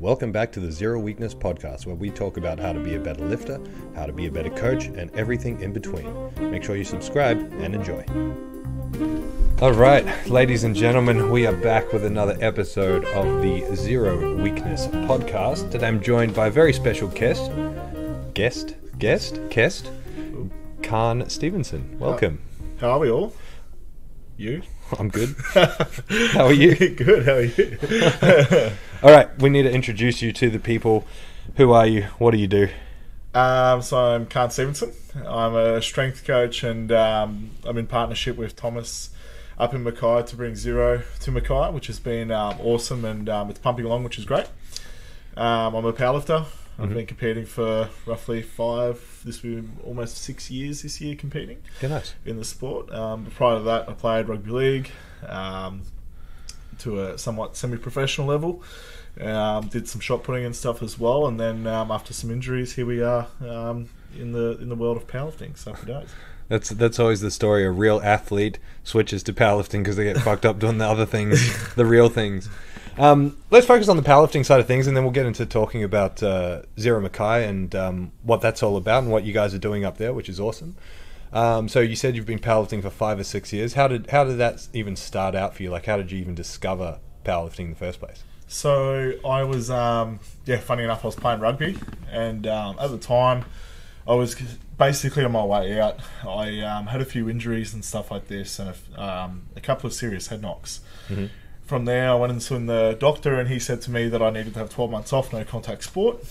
Welcome back to the Zero Weakness Podcast, where we talk about how to be a better lifter, how to be a better coach, and everything in between. Make sure you subscribe and enjoy. All right, ladies and gentlemen, we are back with another episode of the Zero Weakness Podcast. Today I'm joined by a very special guest, guest, guest, guest, Kahn Stephenson. Welcome. How are we all? You? I'm good. How are you? Good. How are you? All right, we need to introduce you to the people. Who are you? What do you do? um, so I'm Kahn Stephenson. I'm a strength coach, and um, I'm in partnership with Thomas up in Mackay to bring zero to Mackay, which has been um, awesome, and um, it's pumping along, which is great. Um, I'm a powerlifter. I've been competing for roughly five, this will be almost six years this year competing. Yeah, nice. in the sport. Um, but prior to that, I played rugby league um, to a somewhat semi-professional level. Um, did some shot putting and stuff as well, and then um, after some injuries, here we are um, in the in the world of powerlifting. So days. That's that's always the story. A real athlete switches to powerlifting because they get fucked up doing the other things, the real things. Um, let's focus on the powerlifting side of things, and then we'll get into talking about uh, Zero Mackay and um, what that's all about and what you guys are doing up there, which is awesome. Um, so you said you've been powerlifting for five or six years. How did how did that even start out for you? Like, how did you even discover powerlifting in the first place? So I was, um, yeah, funny enough, I was playing rugby, and um, at the time, I was basically on my way out. I um, had a few injuries and stuff like this, and a, um, a couple of serious head knocks. From there, I went and saw the doctor, and he said to me that I needed to have 12 months off, no contact sport.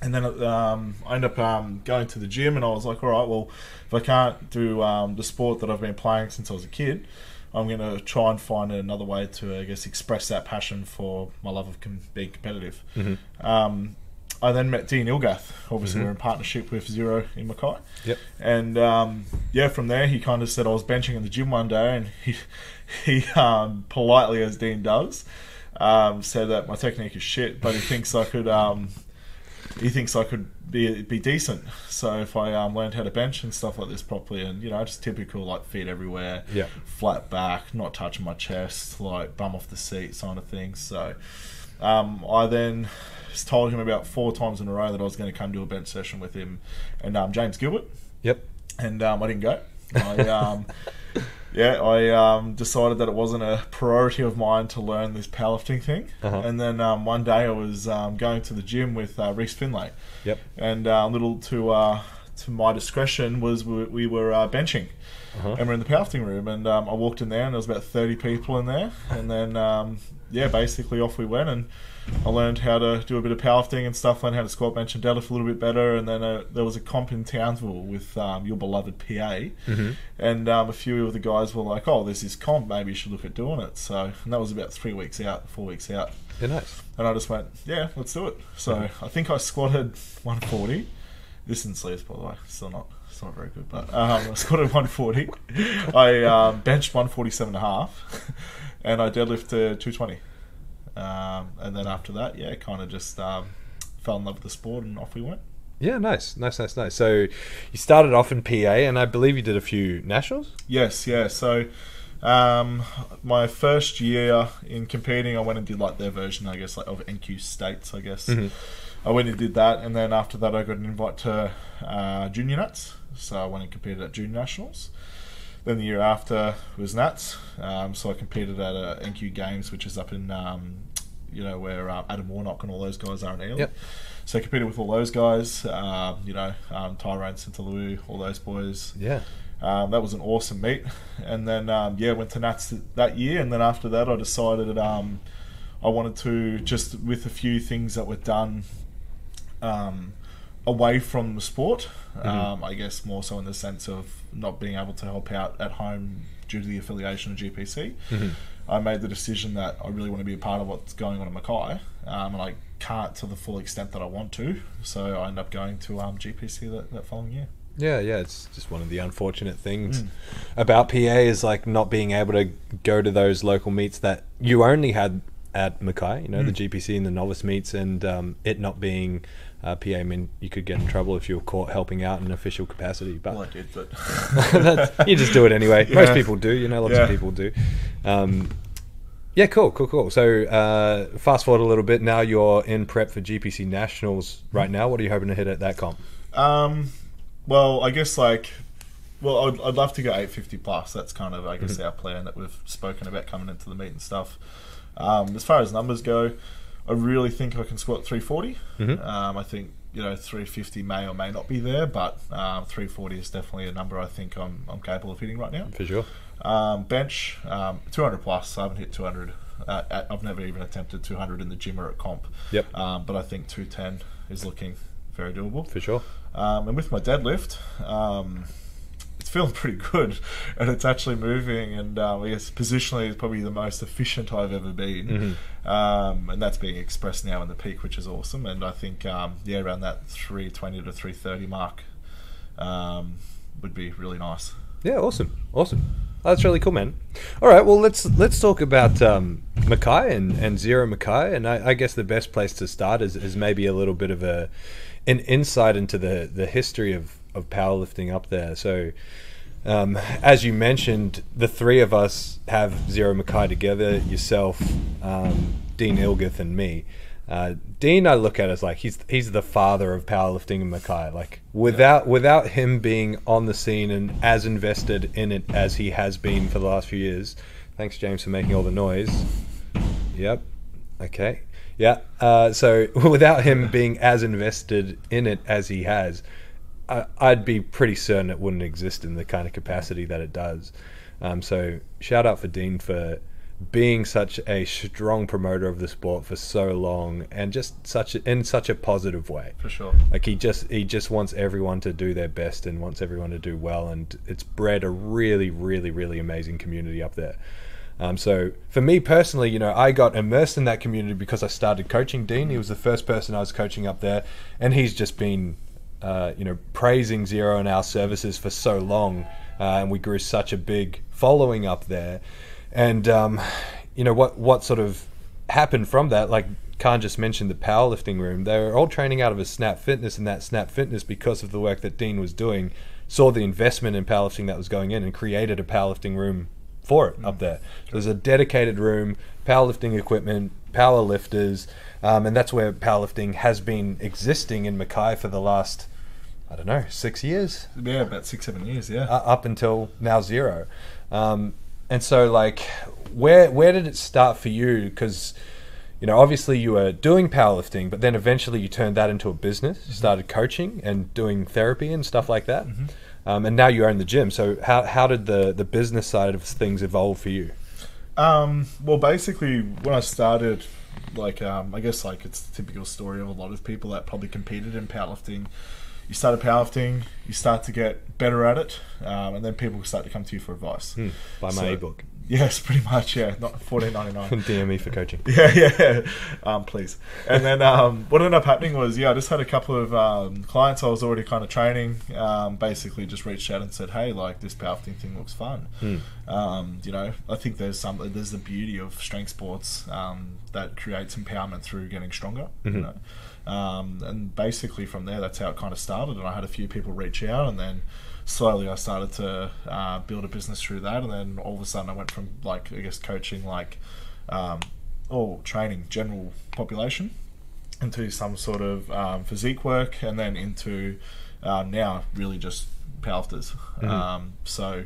And then um, I ended up um, going to the gym, and I was like, all right, well, if I can't do um, the sport that I've been playing since I was a kid, I'm going to try and find another way to, I guess, express that passion for my love of com- being competitive. Um, I then met Dean Ilgath. Obviously, we're in partnership with Zero in Mackay. Yep. And um, yeah, from there, he kind of said I was benching in the gym one day, and he, he um, politely, as Dean does, um, said that my technique is shit, but he thinks I could. Um, he thinks I could be be decent. So if I um, learned how to bench and stuff like this properly, and you know, just typical like feet everywhere, Yeah. flat back, not touching my chest, like bum off the seat, kind of thing. So um, I then told him about four times in a row that I was going to come do a bench session with him and um, James Gilbert, Yep. and um, I didn't go. I, um, yeah, I um, decided that it wasn't a priority of mine to learn this powerlifting thing. Uh-huh. And then um, one day I was um, going to the gym with uh, Reese Finlay, Yep. and uh, little to uh, to my discretion was we, we were uh, benching, Uh-huh. and we're in the powerlifting room, and um, I walked in there, and there was about thirty people in there, and then um, yeah, basically off we went, and I learned how to do a bit of powerlifting and stuff, learned how to squat, bench, and deadlift a little bit better, and then uh, there was a comp in Townsville with um, your beloved PA, and um, a few of the guys were like, "Oh, there's this comp, maybe you should look at doing it." So, and that was about three weeks out, four weeks out. Yeah, nice. And I just went, yeah, let's do it. So I think I squatted 140. This in sleeves, by the way. Still not, still not very good. But um, I squatted 140. I um, benched 147 and a half. And I deadlifted 220. Um, and then after that, yeah, kind of just um, fell in love with the sport and off we went. Yeah, nice, nice, nice, nice. So you started off in PA, and I believe you did a few nationals. Yes, yeah. So um, my first year in competing, I went and did like their version, I guess, like of NQ States, I guess. I went and did that, and then after that, I got an invite to uh, Junior Nats. So I went and competed at Junior Nationals. Then the year after was Nats. Um, so I competed at uh, NQ Games, which is up in, um, you know, where uh, Adam Warnock and all those guys are in Ealing. Yep. So I competed with all those guys, um, you know, um, Tyrone all those boys. Yeah. Um, that was an awesome meet. And then, um, yeah, went to Nats that year. And then after that, I decided um, I wanted to just, with a few things that were done um, away from the sport, um, I guess more so in the sense of not being able to help out at home due to the affiliation of GPC. I made the decision that I really want to be a part of what's going on in Mackay, um, and I can't to the full extent that I want to. So I end up going to um, GPC that, that following year. Yeah, yeah, it's just one of the unfortunate things about PA is like not being able to go to those local meets that you only had at Mackay, you know, the GPC and the novice meets, and um, it not being PA. I mean, you could get in trouble if you were caught helping out in an official capacity, but Well, I did, but that's, you just do it anyway. Most people do, you know, lots Yeah. of people do. Um, Yeah, cool, cool, cool. So uh, fast forward a little bit. Now you're in prep for GPC Nationals right now. What are you hoping to hit at that comp? Um, well, I guess like, well, I'd, I'd love to go 850 plus. That's kind of, I guess, our plan that we've spoken about coming into the meet and stuff. Um, as far as numbers go, I really think I can squat 340. Mhm. Um, I think you know 350 may or may not be there, but um, 340 is definitely a number I think I'm, I'm capable of hitting right now. For sure. Um, bench um, 200 plus. I haven't hit 200. Uh, at- I've never even attempted 200 in the gym or at comp. Yep. Um, but I think 210 is looking very doable. For sure. Um, and with my deadlift, feeling pretty good, and it's actually moving. And um, I guess positionally, it's probably the most efficient I've ever been. Um, and that's being expressed now in the peak, which is awesome. And I think um, yeah, around that 320 to 330 mark um, would be really nice. Yeah, awesome, awesome. That's really cool, man. All right, well let's let's talk about um, Mackay and, and Zero Mackay, and I, I guess the best place to start is, is maybe a little bit of a an insight into the, the history of, of powerlifting up there. So, um, as you mentioned, the three of us have Zero Mackay together. Yourself, um, Dean Ilgith, and me. Uh, Dean, I look at as like he's he's the father of powerlifting in Mackay. Like without without him being on the scene and as invested in it as he has been for the last few years. Thanks, James, for making all the noise. Yep. Okay. Yeah. Uh, so without him being as invested in it as he has, I, I'd be pretty certain it wouldn't exist in the kind of capacity that it does. Um, so shout out for Dean for being such a strong promoter of the sport for so long and just such a, in such a positive way. For sure. Like he just he just wants everyone to do their best and wants everyone to do well, and it's bred a really really really amazing community up there. Um, so for me personally, you know, I got immersed in that community because I started coaching Dean. He was the first person I was coaching up there, and he's just been, uh, you know, praising Zero and our services for so long, uh, and we grew such a big following up there. And um, you know what what sort of happened from that? Like Kahn just mentioned the powerlifting room. They were all training out of a Snap Fitness, and that Snap Fitness, because of the work that Dean was doing, saw the investment in powerlifting that was going in and created a powerlifting room for it up there. There's a dedicated room, powerlifting equipment, power lifters, um, and that's where powerlifting has been existing in Mackay for the last, I don't know, six years Yeah, about six seven years. Yeah. uh, up until now zero. Um, and so, like, where where did it start for you? Because you know, obviously you were doing powerlifting, but then eventually you turned that into a business. You started coaching and doing therapy and stuff like that. Um, and now you own the gym. So how how did the the business side of things evolve for you? Um, well, basically, when I started, like, um, I guess, like, it's the typical story of a lot of people that probably competed in powerlifting. You started powerlifting, you start to get better at it, um, and then people start to come to you for advice. Buy my So- ebook. Yes, pretty much. Yeah, not fourteen ninety nine. DM me for coaching. Yeah, yeah. Um, please. And then um, what ended up happening was, yeah, I just had a couple of um, clients I was already kind of training. Um, basically, just reached out and said, "Hey, like this powerlifting thing looks fun." Um, you know, I think there's some there's the beauty of strength sports um, that creates empowerment through getting stronger. You know, um, and basically from there, that's how it kind of started. And I had a few people reach out, and then slowly I started to uh, build a business through that. And then all of a sudden, I went from like I guess coaching like um, or training general population into some sort of um, physique work, and then into uh, now really just powerlifters. Um, so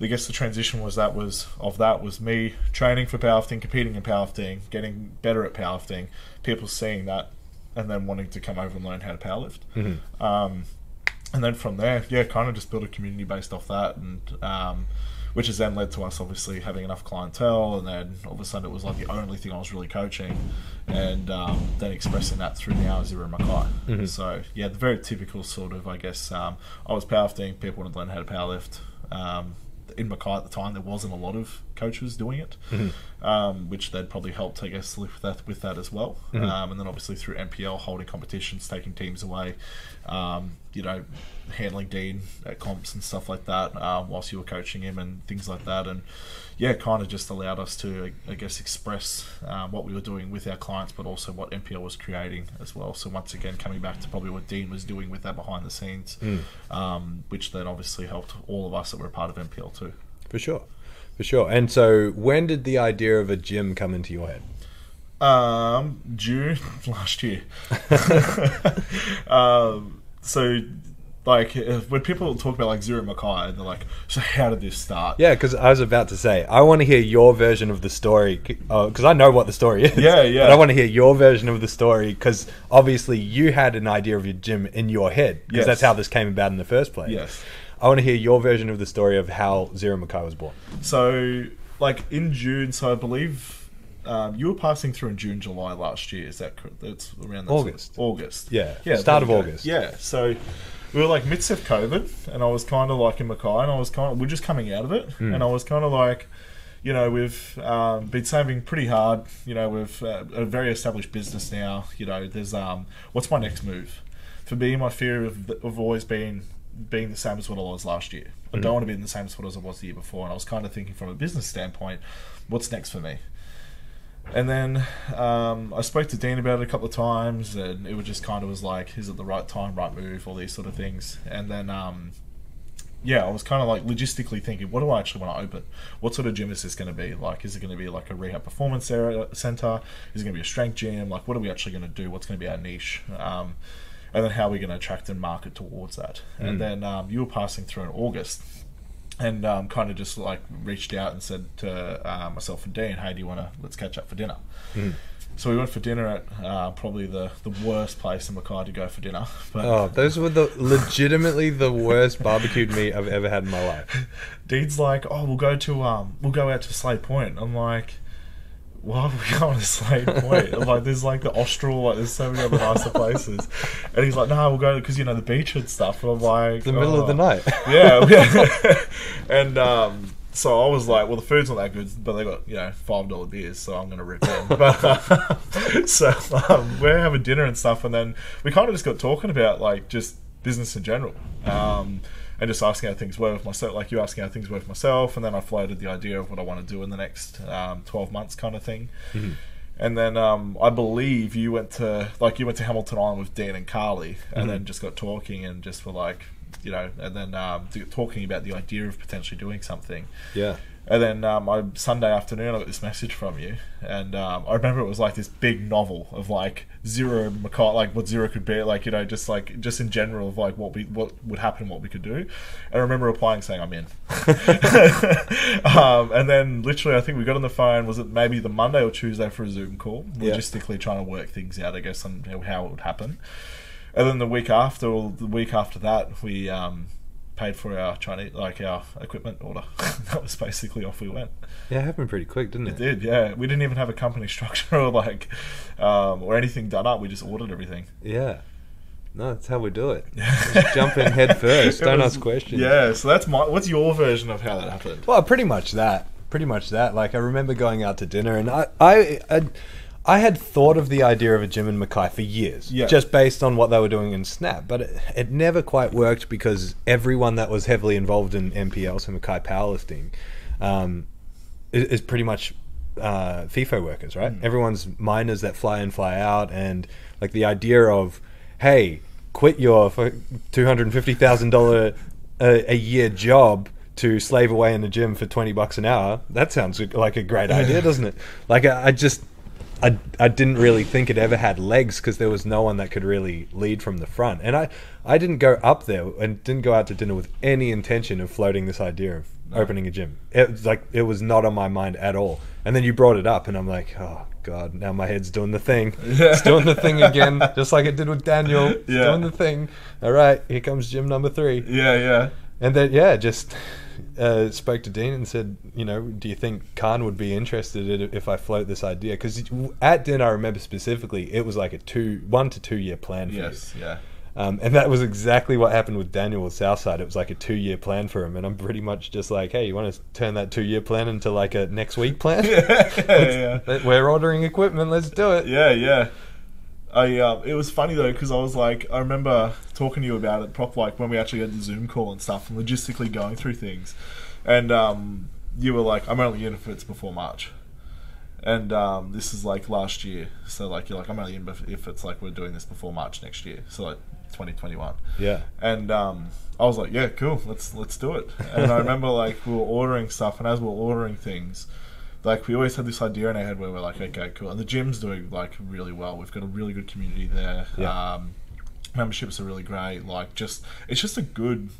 I guess the transition was that was of that was me training for powerlifting, competing in powerlifting, getting better at powerlifting, people seeing that, and then wanting to come over and learn how to powerlift. Um, and then from there, yeah, kind of just build a community based off that, and um, which has then led to us obviously having enough clientele, and then all of a sudden it was like the only thing I was really coaching, and um, then expressing that through now Zero Mackay. So yeah, the very typical sort of I guess um, I was powerlifting, people wanted to learn how to powerlift. Um, in Mackay at the time, there wasn't a lot of coaches doing it, um, which they'd probably helped, I guess, with that with that as well. Um, and then obviously through MPL, holding competitions, taking teams away, um, you know, handling Dean at comps and stuff like that, uh, whilst you were coaching him and things like that. And yeah, kind of just allowed us to, I guess, express um, what we were doing with our clients, but also what MPL was creating as well. So once again, coming back to probably what Dean was doing with that behind the scenes, um, which then obviously helped all of us that were a part of MPL too. For sure. For sure. And so, when did the idea of a gym come into your head? Um, June last year. um, so, like, when people talk about like Zero Mackay, they're like, "So how did this start?" Yeah, because I was about to say, I want to hear your version of the story because I know what the story is. Yeah, yeah. But I want to hear your version of the story because obviously you had an idea of your gym in your head because Yes. that's how this came about in the first place. Yes. I want to hear your version of the story of how Zero Mackay was born. So, like in June, so I believe um, you were passing through in June, July last year. Is that correct? That's around that August. August. Yeah, yeah. start of. August. Yeah. So we were like midst of COVID, and I was kind of like in Mackay, and I was kind of we're just coming out of it, Hmm. and I was kind of like. You know, we've um, been saving pretty hard. You know, we've uh, a very established business now. You know, there's um, what's my next move? For me, my fear of, of always being being the same as what I was last year. I don't want to be in the same spot as what I was the year before. And I was kind of thinking from a business standpoint, what's next for me? And then um, I spoke to Dean about it a couple of times, and it was just kind of was like, is it the right time, right move, all these sort of things. And then, um, yeah, I was kind of like logistically thinking, what do I actually want to open? What sort of gym is this going to be? Like, is it going to be like a rehab performance area, center? Is it going to be a strength gym? Like, what are we actually going to do? What's going to be our niche? Um, and then how are we going to attract and market towards that? And then um, you were passing through in August, and um, kind of just like reached out and said to uh, myself and Dean, "Hey, do you want to let's catch up for dinner?" So we went for dinner at uh, probably the, the worst place in Mackay to go for dinner. But Oh, those were the legitimately the worst barbecued meat I've ever had in my life. Dean's like, "Oh, we'll go to um, we'll go out to Slade Point." I'm like, "Why are we going to Slade Point?" Like, "There's like the Austral, like there's so many other nicer places," and he's like, "No, we'll go because you know the beach and stuff." And I'm like, The middle of the "Oh." night. yeah, yeah. and um, so I was like, well, the food's not that good, but they got you know five dollar beers, so I'm gonna rip in. But uh, so um, we're having dinner and stuff, and then we kind of just got talking about like just business in general. Um, and just asking how things were with myself, like you asking how things were with myself, and then I floated the idea of what I want to do in the next um, twelve months, kind of thing. And then um, I believe you went to like you went to Hamilton Island with Dan and Carly, and then just got talking and just were like, you know, and then um, talking about the idea of potentially doing something. Yeah. And then um, I, Sunday afternoon, I got this message from you, and um, I remember it was like this big novel of like zero Mackay, like what zero could be, like you know, just like just in general of like what we what would happen, what we could do. And I remember replying saying I'm in. um, and then literally, I think we got on the phone. Was it maybe the Monday or Tuesday for a Zoom call? Yeah. Logistically trying to work things out, I guess, on how- how it would happen. And then the week after, or the week after that, we um, paid for our Chinese, like our equipment order. that was basically off we went. Yeah, it happened pretty quick, didn't it? It did, yeah. We didn't even have a company structure or like, um, or anything done up. We just ordered everything. Yeah. No, that's how we do it. Just jump in head first. Don't was- ask questions. Yeah, so that's my. What's your version of how that happened? Well, pretty much that. Pretty much that. Like I remember going out to dinner, and I, I, I, I had thought of the idea of a gym in Mackay for years, Yeah. just based on what they were doing in Snap. But it, it never quite worked because everyone that was heavily involved in MPL, so Mackay powerlifting, um, is, is pretty much uh, FIFO workers, right? Everyone's miners that fly in, fly out, and like the idea of, hey, quit your two hundred and fifty thousand dollar a year job to slave away in the gym for twenty bucks an hour. That sounds like a great idea, doesn't it? Like I, I just. I, I didn't really think it ever had legs because there was no one that could really lead from the front. And I, I didn't go up there and didn't go out to dinner with any intention of floating this idea of opening a gym. It was like it was not on my mind at all. And then you brought it up, and I'm like, oh god, now my head's doing the thing. It's doing the thing again, just like it did with Daniel. It's Yeah. doing the thing. All right, here comes gym number three. Yeah, yeah. And then yeah, just uh, spoke to Dean and said, you know, do you think Kahn would be interested in if I float this idea? Because at dinner, I remember specifically, it was like a two, one to two year plan. For you. Yes, yeah. Um, and that was exactly what happened with Daniel with Southside. It was like a two year plan for him, and I'm pretty much just like, hey, you want to turn that two year plan into like a next week plan? yeah, yeah. We're ordering equipment. Let's do it. Yeah, yeah. I uh, it was funny though because I was like I remember talking to you about it prop like when we actually had the Zoom call and stuff and logistically going through things, and um, you were like I'm only in if it's before March, and um, this is like last year. So like you're like I'm only in if it's like we're doing this before March next year. So like 2021. Yeah. And um, I was like, yeah, cool, let's let's do it. And I remember like we were ordering stuff, and as we are ordering things, like we always had this idea in our head where we're like, okay, cool. And the gym's doing like really well. We've got a really good community there. Yeah. Um, memberships are really great. Like just it's just a good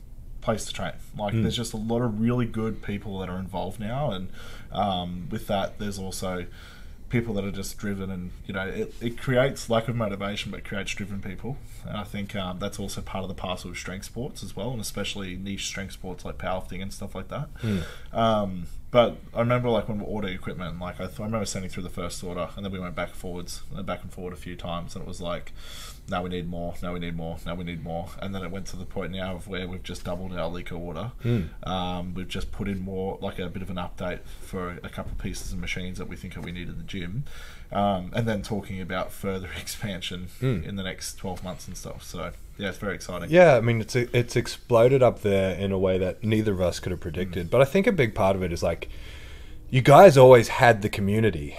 place to train. Like Mm. there's just a lot of really good people that are involved now, and um, with that, there's also people that are just driven and you know it, it creates lack of motivation but creates driven people. And i think um, that's also part of the parcel of strength sports as well and especially niche strength sports like powerlifting and stuff like that. Um, but i remember like when we ordered equipment like I, th- I remember sending through the first order and then we went back and forwards and back and forward a few times and it was like now we need more now we need more now we need more. And then it went to the point now of where we've just doubled our Lico order um, we've just put in more like a bit of an update for a couple of pieces of machines that we think that we need in the gym. Um, and then talking about further expansion in the next 12 months and stuff. So yeah it's very exciting. Yeah, I mean it's it's exploded up there in a way that neither of us could have predicted. But I think a big part of it is like you guys always had the community,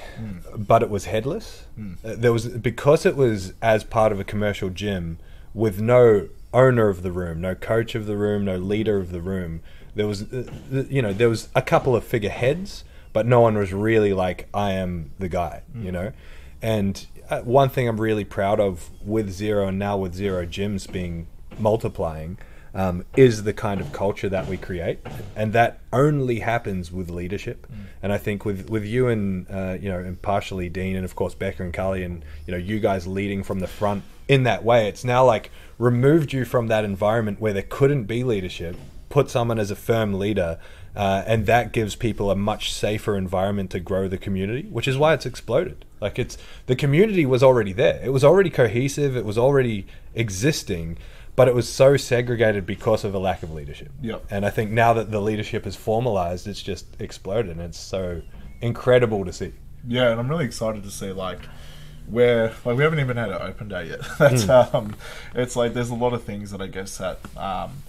but it was headless. Uh, There was because it was as part of a commercial gym with no owner of the room, no coach of the room, no leader of the room. There was, uh, you know, there was a couple of figureheads, but no one was really like, I am the guy, you know. And uh, one thing I'm really proud of with Zero and now with Zero Gyms being multiplying um, is the kind of culture that we create, and that only happens with leadership. And I think with with you and uh, you know, and partially Dean, and of course Becca and Carly, and you know, you guys leading from the front in that way, it's now like removed you from that environment where there couldn't be leadership, put someone as a firm leader. Uh, and that gives people a much safer environment to grow the community, which is why it's exploded. Like it's the community was already there. It was already cohesive. It was already existing, but it was so segregated because of a lack of leadership. Yep. And I think now that the leadership is formalized, it's just exploded, and it's so incredible to see. yeah, and I'm really excited to see like where like we haven't even had an open day yet. That's um, it's like there's a lot of things that I guess that um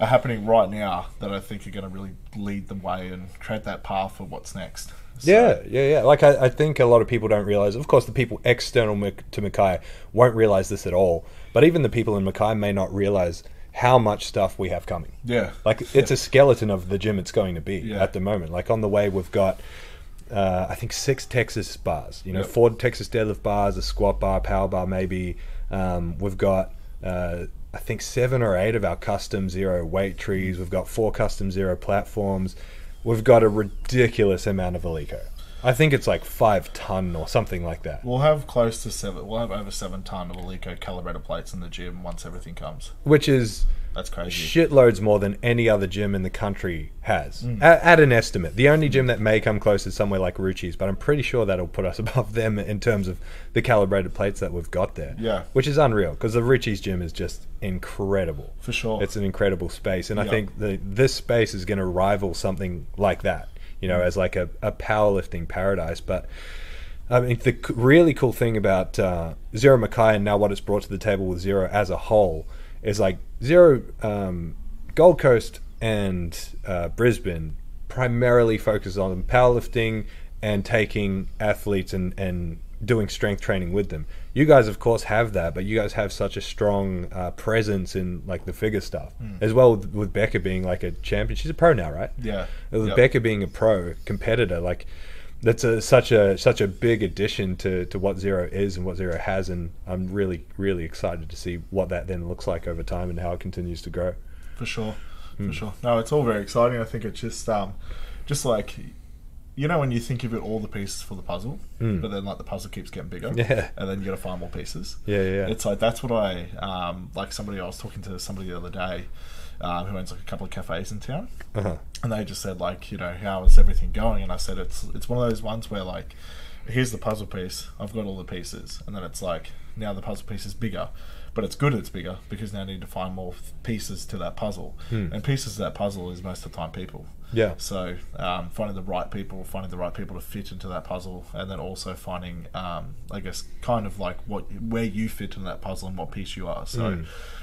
are happening right now that I think are going to really lead the way and create that path for what's next. So- Yeah, yeah, yeah. Like I, I think a lot of people don't realize. Of course, the people external to Mackay won't realize this at all. But even the people in Mackay may not realize how much stuff we have coming. Yeah. Like it's a skeleton of the gym it's going to be Yeah. at the moment. Like on the way, we've got. Uh, I think six Texas bars. You know, Yep. four Texas deadlift bars, a squat bar, power bar, maybe. Um, we've got, uh, I think, seven or eight of our custom zero weight trees. We've got four custom zero platforms. We've got a ridiculous amount of Eleiko. I think it's like five ton or something like that. We'll have close to seven. We'll have over seven ton of Eleiko calibrator plates in the gym once everything comes. Which is That's crazy. shitloads more than any other gym in the country has. Mm. At, at an estimate, the only gym that may come close is somewhere like Ruchi's, but I'm pretty sure that'll put us above them in terms of the calibrated plates that we've got there. Yeah. which is unreal because the Ruchi's gym is just incredible. For sure. it's an incredible space, and I think the this space is going to rival something like that. You Mm. know, as like a, a powerlifting paradise, but. I mean, the really cool thing about uh, Zero Mackay and now what it's brought to the table with Zero as a whole is like Zero um, Gold Coast and uh, Brisbane primarily focus on powerlifting and taking athletes and, and doing strength training with them. You guys, of course, have that, but you guys have such a strong uh, presence in like the figure stuff as well. With, with Becca being like a champion, she's a pro now, right? Yeah. With Yep. Becca being a pro competitor, like that's a such a such a big addition to, to what Zero is and what Zero has, and I'm really really excited to see what that then looks like over time and how it continues to grow. for sure, Hmm. for sure. No, it's all very exciting. I think it's just, um, just like, you know, when you think you've got all the pieces for the puzzle, but then like the puzzle keeps getting bigger, Hmm. Yeah. and then you got to find more pieces. Yeah, yeah, yeah. It's like that's what I um, like. Somebody I was talking to somebody the other day um, who owns like a couple of cafes in town, Uh-huh. and they just said like, you know, how is everything going? And I said it's it's one of those ones where like, here's the puzzle piece. I've got all the pieces, and then it's like now the puzzle piece is bigger. But it's good it's bigger because now I need to find more pieces to that puzzle. And pieces to that puzzle is most of the time people. Yeah. So um, finding the right people, finding the right people to fit into that puzzle, and then also finding, um, I guess, kind of like what where you fit in that puzzle and what piece you are. So Hmm.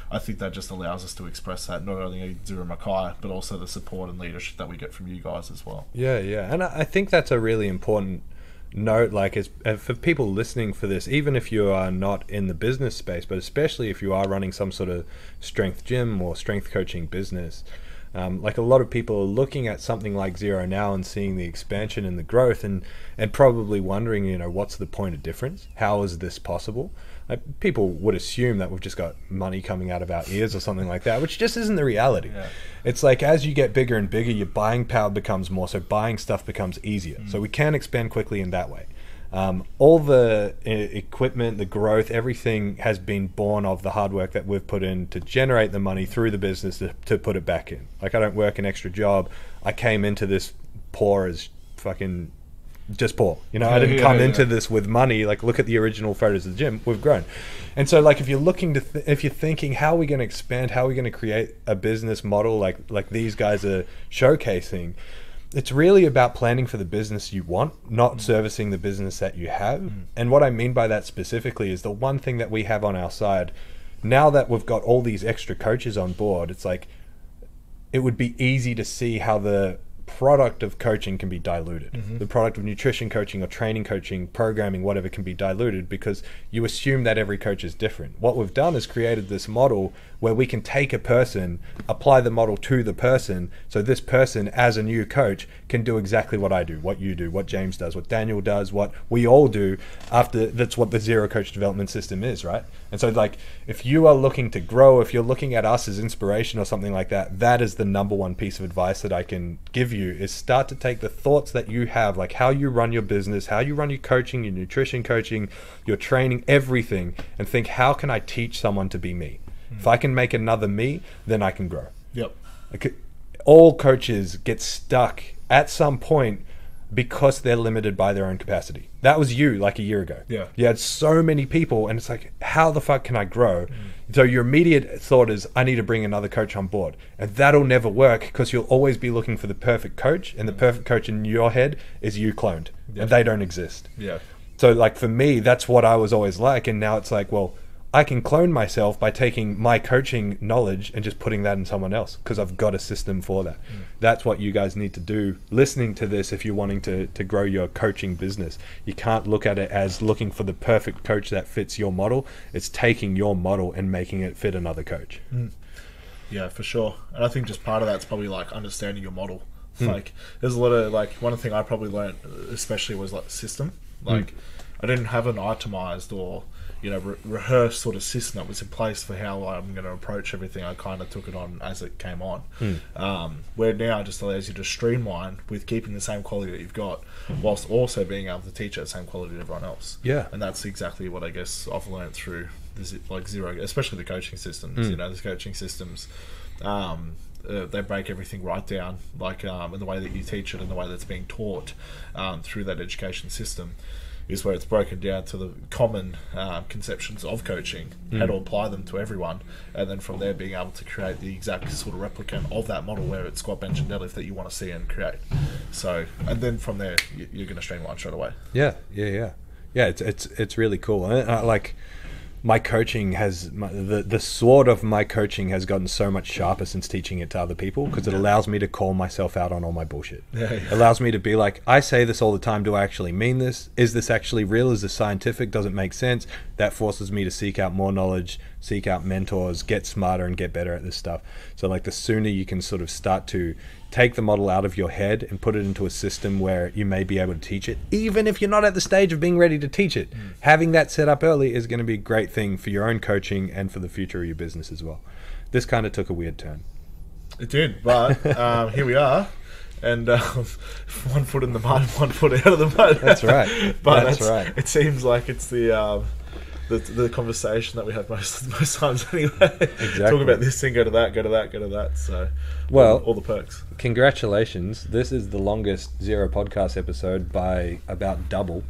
I think that just allows us to express that not only in Zero Mackay, but also the support and leadership that we get from you guys as well. Yeah, yeah, and I I think that's a really important note like as uh, for people listening for this even if you are not in the business space but especially if you are running some sort of strength gym or strength coaching business um, like a lot of people are looking at something like zero now and seeing the expansion and the growth and and probably wondering you know what's the point of difference how is this possible like, people would assume that we've just got money coming out of our ears or something like that which just isn't the reality Yeah. it's like as you get bigger and bigger, your buying power becomes more. So buying stuff becomes easier. So we can expand quickly in that way. Um, all the uh, equipment, the growth, everything has been born of the hard work that we've put in to generate the money through the business to, to put it back in. Like I don't work an extra job. I came into this poor as fucking just poor. You know, I didn't Yeah, come yeah. into this with money. Like, look at the original photos of the gym. We've grown, and so like if you're looking to, th- if you're thinking, how are we going to expand? How are we going to create a business model like like these guys are showcasing? It's really about planning for the business you want, not mm. servicing the business that you have. Mm. And what I mean by that specifically is the one thing that we have on our side. Now that we've got all these extra coaches on board, it's like it would be easy to see how the product of coaching can be diluted. Mm-hmm. The product of nutrition coaching or training coaching, programming, whatever can be diluted because you assume that every coach is different. What we've done is created this model where we can take a person, apply the model to the person, so this person as a new coach can do exactly what I do, what you do, what James does, what Daniel does, what we all do after that's what the zero coach development system is, right? And so like if you are looking to grow, if you're looking at us as inspiration or something like that, that is the number one piece of advice that I can give you is start to take the thoughts that you have, like how you run your business, how you run your coaching, your nutrition coaching, your training, everything, and think how can I teach someone to be me? If I can make another me, then I can grow. Yep. Like, all coaches get stuck at some point because they're limited by their own capacity. That was you like a year ago. Yeah. You had so many people, and it's like, how the fuck can I grow? Mm. So your immediate thought is, I need to bring another coach on board. And that'll never work because you'll always be looking for the perfect coach, and the mm. perfect coach in your head is you cloned, Yeah. and they don't exist. Yeah. So like for me, that's what I was always like, and now it's like, well, I can clone myself by taking my coaching knowledge and just putting that in someone else because I've got a system for that. Mm. That's what you guys need to do. Listening to this, if you're wanting to to grow your coaching business, you can't look at it as looking for the perfect coach that fits your model. It's taking your model and making it fit another coach. Mm. Yeah, for sure. And I think just part of that's probably like understanding your model. Hmm. Like, there's a lot of like one thing I probably learned, especially was like system. Mm. Like, I didn't have an itemized or you know re- rehearsed sort of system that was in place for how I'm going to approach everything. I kind of took it on as it came on. Um, where now it just allows you to streamline with keeping the same quality that you've got, whilst also being able to teach at the same quality to everyone else. Yeah. and that's exactly what I guess I've learned through this like zero, especially the coaching systems. You know, the coaching systems. Um, uh, they break everything right down, like um, in the way that you teach it and the way that's being taught um, through that education system, is where it's broken down to the common um, conceptions of coaching, how to apply them to everyone, and then from there being able to create the exact sort of replicant of that model where it's squat, bench, and deadlift that you want to see and create. So, and then from there you- you're going to streamline straight away. Yeah, yeah, yeah, yeah. It's it's it's really cool. And uh, like my coaching has my, the the sword of my coaching has gotten so much sharper since teaching it to other people because it allows me to call myself out on all my bullshit. Yeah, yeah. It allows me to be like, I say this all the time. Do I actually mean this? Is this actually real? Is this scientific? Does it make sense? That forces me to seek out more knowledge, seek out mentors, get smarter, and get better at this stuff. So like the sooner you can sort of start to take the model out of your head and put it into a system where you may be able to teach it, even if you're not at the stage of being ready to teach it. Having that set up early is going to be a great thing for your own coaching and for the future of your business as well. This kind of took a weird turn. It did, but um, here we are, and um, one foot in the mud, one foot out of the mud. That's right. but That's right. It seems like it's the um, the, the conversation that we have most most times anyway. Talk about this thing, go to that, go to that, go to that. So, Well- all, all the perks. Congratulations. This is the longest Zero podcast episode by about double.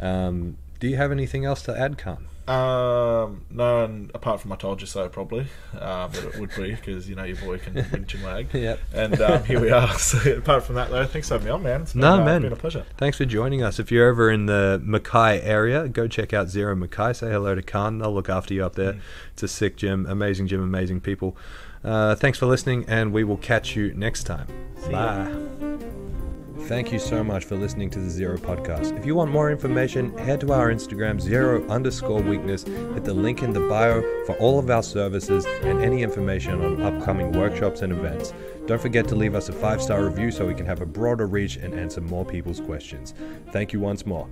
Um, do you have anything else to add, Kahn? Um, no, and apart from I told you so, probably, uh, but it would be because you know your boy can winch and wag. Yep. And um, here we are. So apart from that, though, thanks for having me on, man. It's been, No, uh, man. been a pleasure. Thanks for joining us. If you're ever in the Mackay area, go check out Zero Mackay. Say hello to Kahn. They'll look after you up there. It's a sick gym, amazing gym, amazing people. Uh, thanks for listening, and we will catch you next time. ya. Bye. Thank you so much for listening to the Zero Podcast. If you want more information, head to our Instagram, zero underscore weakness. Hit the link in the bio for all of our services and any information on upcoming workshops and events. Don't forget to leave us a five star review so we can have a broader reach and answer more people's questions. Thank you once more.